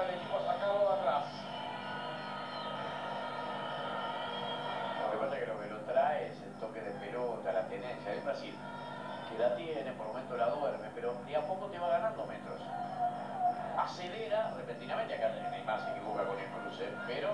al equipo sacado de atrás. Lo que pasa es que lo que lo trae es el toque de pelota, la tenencia. Es Brasil, que la tiene, por momento la duerme, pero de a poco te va ganando metros. Acelera repentinamente, acá Neymar se equivoca con el cruce, pero